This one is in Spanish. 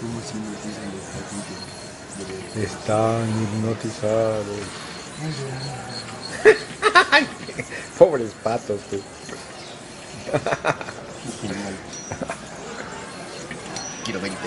¿Cómo se hipnotizan los pacientes? Están hipnotizados. Pobres patos, pues. tú. Quiero 20.